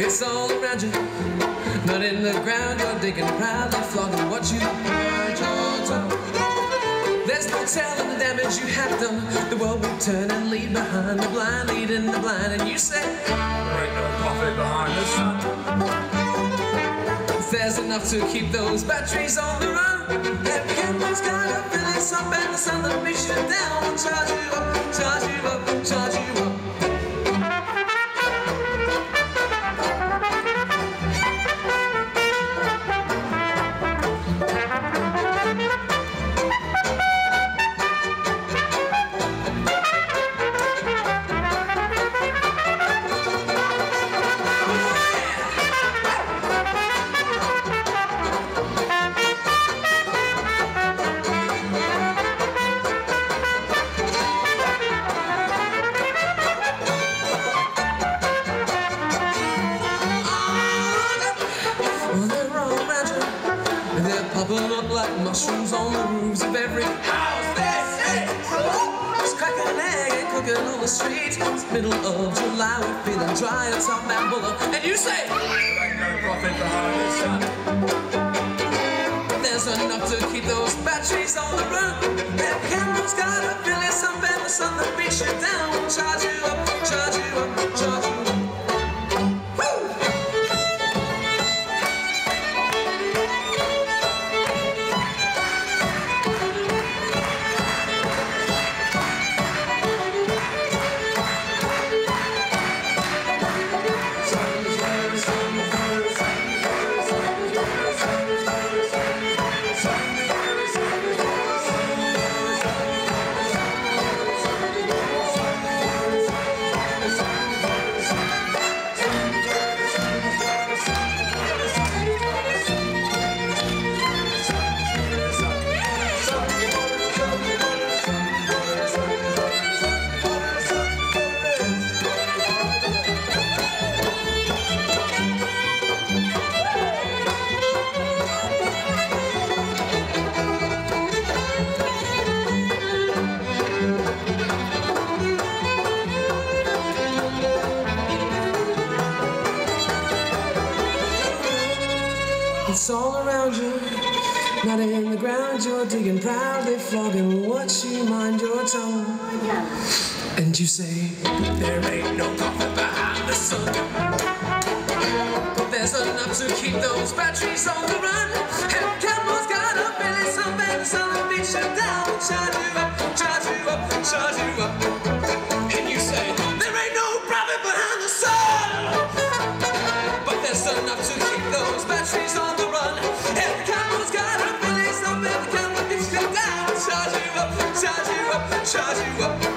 It's all around you, not in the ground. You're digging proudly, flogging what you heard your tongue. There's no telling the damage you have done. The world will turn and leave behind the blind, leading the blind. And you say, There ain't no profit behind the sun. There's enough to keep those batteries on the run. Every candle's got a Phillips up and the sun that beats you down. Popping up like mushrooms on the roofs of every house they say. Just cracking an egg and cooking on the street. It's middle of July, we're feeling dry top Mount Buller. And you say, ain't no profit behind the. There's enough to keep those batteries on the run. That candle's got a feeling some the sun that beats you down. Charge you up, It's all around you, not in the ground. You're digging proudly, flogging what you mind your tongue. And you say, There ain't no profit behind got a Billy